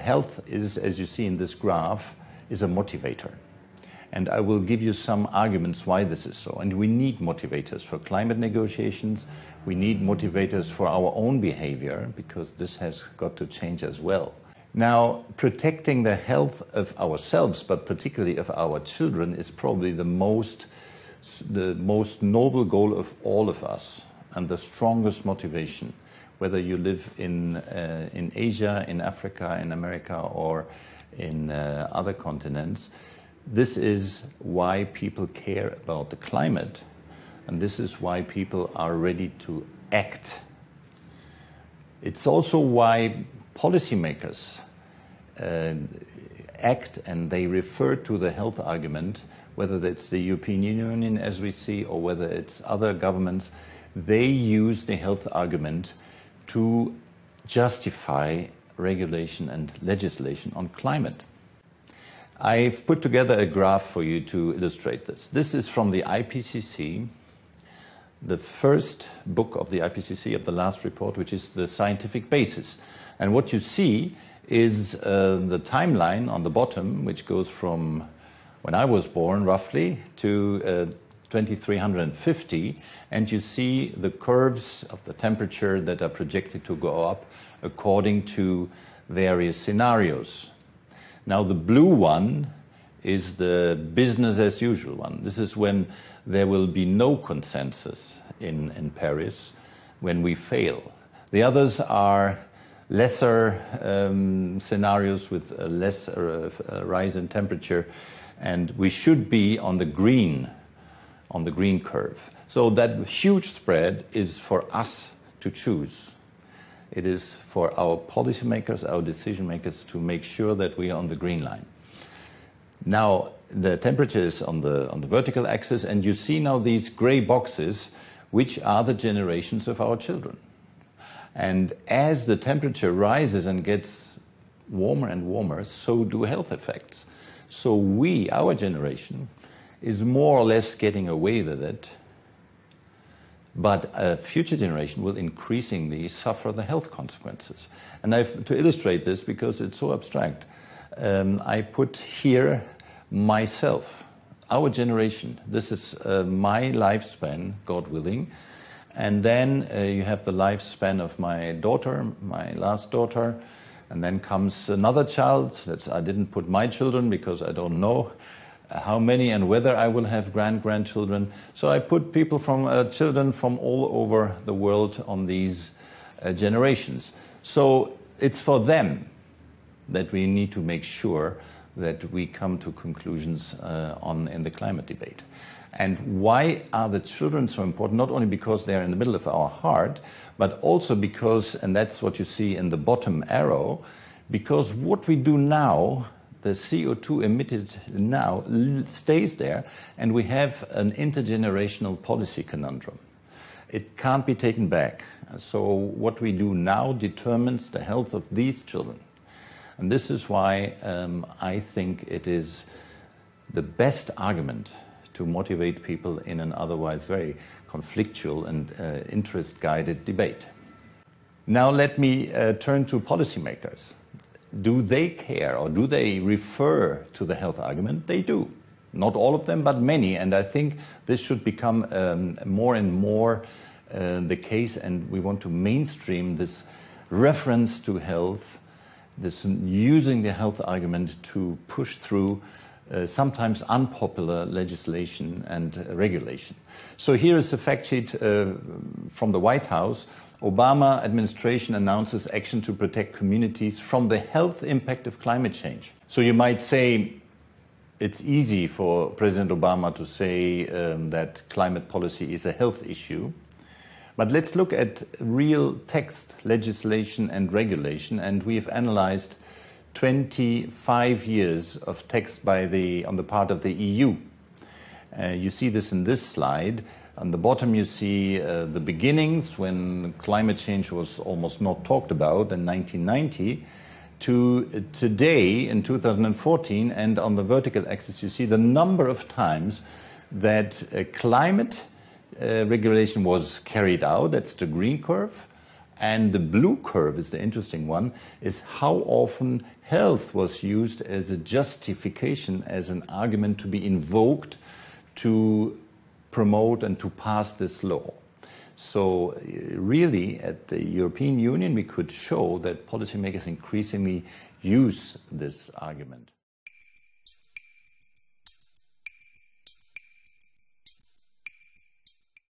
health is, as you see in this graph, is a motivator. And I will give you some arguments why this is so. And we need motivators for climate negotiations. We need motivators for our own behavior because this has got to change as well. Now, protecting the health of ourselves, but particularly of our children, is probably the most, the most noble goal of all of us and the strongest motivation, whether you live in, uh, in Asia, in Africa, in America, or in uh, other continents. This is why people care about the climate, and this is why people are ready to act. It's also why policymakers uh, act and they refer to the health argument, whether it's the European Union as we see or whether it's other governments, they use the health argument to justify regulation and legislation on climate. I've put together a graph for you to illustrate this. This is from the IPCC, the first book of the IPCC of the last report, which is the scientific basis. And what you see is uh, the timeline on the bottom, which goes from when I was born roughly to uh, 2350, and you see the curves of the temperature that are projected to go up according to various scenarios. Now, the blue one is the business as usual one. This is when there will be no consensus in, in Paris, when we fail. The others are lesser um, scenarios with a less uh, rise in temperature, and we should be on the green, on the green curve. So that huge spread is for us to choose. It is for our policymakers, our decision makers, to make sure that we are on the green line. Now, the temperature is on the, on the vertical axis, and you see now these gray boxes, which are the generations of our children. And as the temperature rises and gets warmer and warmer, so do health effects. So we, our generation, is more or less getting away with it but a future generation will increasingly suffer the health consequences. And I've, to illustrate this, because it's so abstract, um, I put here myself, our generation. This is uh, my lifespan, God willing. And then uh, you have the lifespan of my daughter, my last daughter. And then comes another child. That's, I didn't put my children because I don't know how many and whether I will have grand grandchildren. So I put people from uh, children from all over the world on these uh, generations. So it's for them that we need to make sure that we come to conclusions uh, on in the climate debate. And why are the children so important? Not only because they're in the middle of our heart, but also because, and that's what you see in the bottom arrow, because what we do now the CO2 emitted now stays there, and we have an intergenerational policy conundrum. It can't be taken back. So, what we do now determines the health of these children. And this is why um, I think it is the best argument to motivate people in an otherwise very conflictual and uh, interest guided debate. Now, let me uh, turn to policymakers do they care or do they refer to the health argument? They do. Not all of them, but many. And I think this should become um, more and more uh, the case, and we want to mainstream this reference to health, this using the health argument to push through uh, sometimes unpopular legislation and regulation. So here is a fact sheet uh, from the White House Obama administration announces action to protect communities from the health impact of climate change. So you might say it's easy for President Obama to say um, that climate policy is a health issue. But let's look at real text, legislation, and regulation. And we have analyzed 25 years of text by the, on the part of the EU. Uh, you see this in this slide. On the bottom, you see uh, the beginnings when climate change was almost not talked about in 1990 to today in 2014. And on the vertical axis, you see the number of times that uh, climate uh, regulation was carried out. That's the green curve. And the blue curve is the interesting one, is how often health was used as a justification, as an argument to be invoked to promote and to pass this law. So, uh, really, at the European Union, we could show that policymakers increasingly use this argument.